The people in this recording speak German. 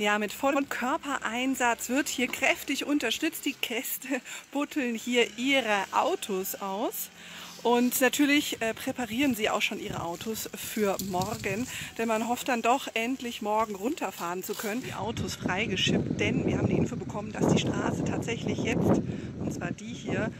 Ja, mit vollem Körpereinsatz wird hier kräftig unterstützt. Die Gäste butteln hier ihre Autos aus. Und natürlich äh, präparieren sie auch schon ihre Autos für morgen, denn man hofft dann doch endlich morgen runterfahren zu können. Die Autos freigeschippt, denn wir haben die Info bekommen, dass die Straße tatsächlich jetzt, und zwar die hier,